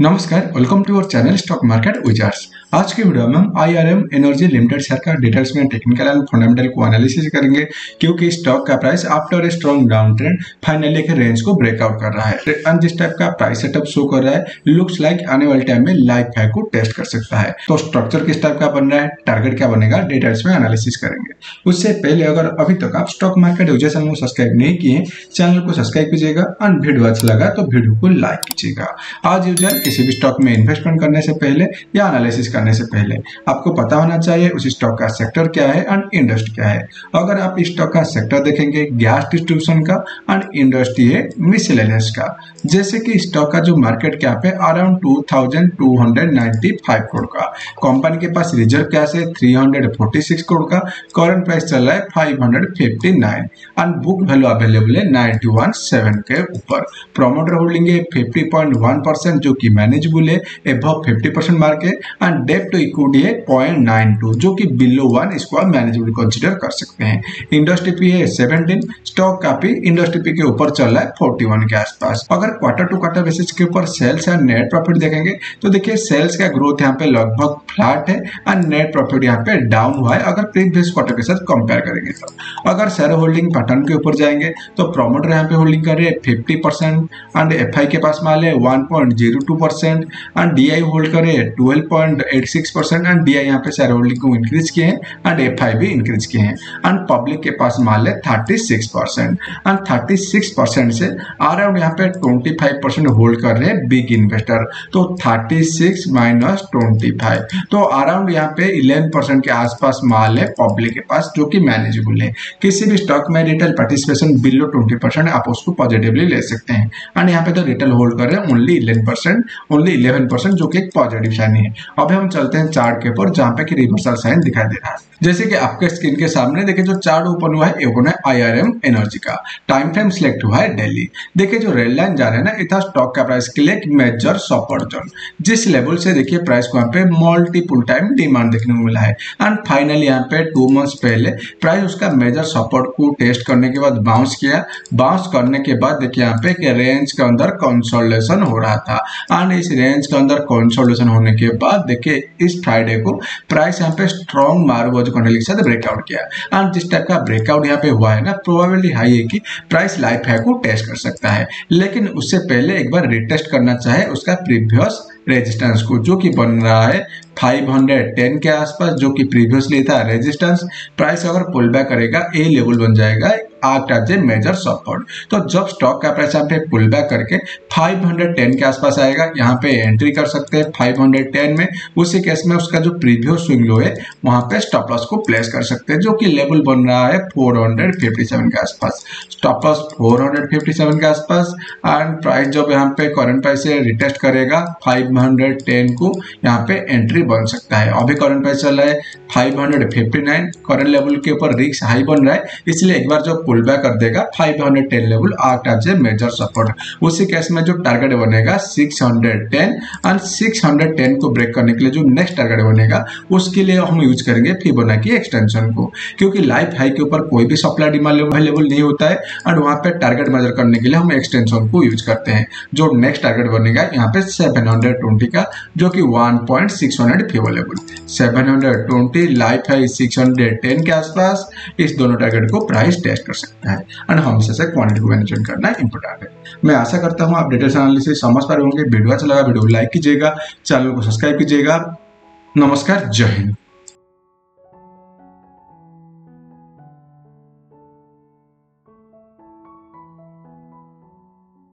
नमस्कार welcome to our channel stock market wizards आज के वीडियो में हम आईआरएम एनर्जी लिमिटेड शेयर का डिटेल्स में टेक्निकल एंड फंडामेंटल को एनालिसिस करेंगे, क्योंकि स्टॉक का price after a strong down trend finally एक रेंज को ब्रेकआउट कर रहा है। एंड जिस टाइप का प्राइस सेटअप शो कर रहा है लुक्स लाइक आने वाले टाइम में लाइफ हाई को टेस्ट कर सकता है। तो स्ट्रक्चर किस टाइप का बन रहा है टारगेट क्या बनेगा डिटेल्स में एनालिसिस करेंगे। उससे पहले अगर अभी तक आप स्टॉक मार्केट यूज़र चैनल को सब्सक्राइब नहीं किए चैनल को सब्सक्राइब कीजिएगा एंड वीडियो अच्छा लगा तो वीडियो को लाइक कीजिएगा। आज यूज़र किसी भी स्टॉक में इन्वेस्टमेंट करने से पहले या एनालिसिस से पहले आपको पता होना चाहिए उस स्टॉक का सेक्टर क्या है एंड इंडस्ट्री क्या है। अगर आप स्टॉक का सेक्टर देखेंगे गैस डिस्ट्रीब्यूशन का एंड इंडस्ट्री है मिसलेनियस का। जैसे कि स्टॉक का जो मार्केट कैप है around two thousand two hundred ninety five crore का। कंपनी के पास रिज़र्व कैश है three hundred forty six crore का। करंट प्राइस चल रहा है five hundred fifty nine and book value available है नाइनटी वन सेवन के ऊपर। प्रोमोटर होल्डिंग है फिफ्टी पॉइंट वन परसेंट जो कि मैनेजेबल है एबव 50 परसेंट मार्क है। एंड डेप टू इक्विटी है पॉइंट नाइन टू जो कि बिलो वन इसको आप मैनेजेबल कंसिडर कर सकते हैं। इंडस्ट्री पी है सेवनटीन स्टॉक काफ़ी इंडस्ट्री पी के ऊपर चल रहा है फोर्टी वन के आसपास। अगर क्वार्टर टू क्वार्टर बेसिस के ऊपर सेल्स एंड नेट प्रॉफिट देखेंगे तो देखिए सेल्स का ग्रोथ यहाँ पे लगभग फ्लैट है एंड नेट प्रॉफिट यहाँ पे डाउन हुआ है, अगर प्रीवियस क्वार्टर के साथ कंपेयर करेंगे तो। अगर शेयर होल्डिंग पैटर्न के ऊपर जाएँगे तो प्रोमोटर यहाँ पे होल्डिंग कर रहे हैं फिफ्टी परसेंट एंड एफआई के पास माल है one point zero two percent and DI hold करे 12.86 परसेंट एंड डीआई यहाँ पे शेयर होल्डिंग को इंक्रीज किए हैं एंड एफ़ भी इंक्रीज किए हैं। एंड पब्लिक के पास माल है 36 परसेंट एंड 36 परसेंट से अराउंड यहाँ पे 25 परसेंट होल्ड कर रहे हैं बिग इन्वेस्टर तो 36 माइनस ट्वेंटी फाइव तो अराउंड यहाँ पे 11 परसेंट के आसपास माल है पब्लिक के पास जो कि मैनेजेबल है। किसी भी स्टॉक में रिटेल पार्टिसिपेशन बिलो 20 परसेंट आप उसको पॉजिटिवली ले सकते हैं। एंड यहाँ पे तो रिटेल होल्ड कर रहे हैं only 11 percent only eleven percent जो कि एक पॉजिटिव साइन है। अब हम चलते हैं चार्ट के ऊपर जहाँ पे कि रिवर्सल साइन दिखाई दे रहा है। जैसे कि आपके स्क्रीन के सामने, देखिए जो चार्ट ओपन हुआ है, ये ओपन है आईआरएम एनर्जी का। टाइम फ्रेम सिलेक्ट हुआ है दिल्ली देखिए जो रेड लाइन जा रहा है ना इतना स्टॉक का प्राइस के लिए मेजर सपोर्ट जोन जिस लेवल से देखिए प्राइस को यहाँ पे मल्टीपुल टाइम डिमांड देखने को मिला है। एंड फाइनली यहाँ पे टू मंथ्स पहले प्राइस उसका मेजर सपोर्ट को टेस्ट करने के बाद बाउंस किया। बाउंस करने के बाद देखिए यहाँ पे रेंज के अंदर कंसोलेशन हो रहा था। एंड इस रेंज के अंदर कंसोलिडेशन होने के बाद देखिए इस फ्राइडे को प्राइस यहाँ पे स्ट्रॉन्ग मार्वोज कैंडल के साथ ब्रेकआउट किया एंड जिस टाइप का ब्रेकआउट यहाँ पे हुआ है ना प्रोबेबिलिटी हाई है कि प्राइस लाइफ हाई को टेस्ट कर सकता है। लेकिन उससे पहले एक बार रिटेस्ट करना चाहे, उसका प्रीवियस रेजिस्टेंस को, जो कि बन रहा है 510 के आसपास, जो कि प्रीवियसली था रेजिस्टेंस प्राइस अगर पुल बैक करेगा ए लेवल बन जाएगा एज ए मेजर सपोर्ट तो जब स्टॉक का प्राइस यहाँ पे पुल बैक करके 510 के आसपास आएगा, यहाँ पे एंट्री कर सकते हैं 510 में। उसी केस में उसका जो प्रीवियस स्विंग लो है, वहाँ पे स्टॉप लॉस को प्लेस कर सकते हैं, जो कि लेवल बन रहा है 457 के आसपास। स्टॉप लॉस 457 के आसपास एंड प्राइस जब यहाँ पे करंट प्राइस से रिटेस्ट करेगा 510 को, यहाँ पे एंट्री बन सकता है। अभी करंट प्राइस चल रहा है 559 करंट लेवल के ऊपर रिक्स हाई बन रहा है, इसलिए एक बार जो पुल बैक कर देगा 510 level act as a major support उसी केस में जो टारगेट बनेगा 610 एंड 610 को ब्रेक करने के लिए जो नेक्स्ट टारगेट बनेगा, उसके लिए हम यूज़ करेंगे फिबोनाची एक्सटेंशन को। क्योंकि लाइफ हाई के ऊपर कोई भी सप्लाई डिमांड अवेलेबल नहीं होता है एंड वहाँ पे टारगेट मेजर करने के लिए हम एक्सटेंशन को यूज़ करते हैं। जो नेक्स्ट टारगेट बनेगा, यहाँ पे 720 का, जो कि 1.600 फेवरेबल 720 लाइफ हाई 610 के आसपास, इस दोनों टारगेट को प्राइस टेस्ट कर सकता है। एंड हमेशा से क्वांटिटी को मैनेजमेंट करना इंपॉर्टेंट है मैं आशा करता हूँ आप डिटेल्स एनालिसिस समझ पा रहे होंगे। वीडियो अच्छा लगा, वीडियो लाइक कीजिएगा चैनल को सब्सक्राइब कीजिएगा। नमस्कार, जय हिंद।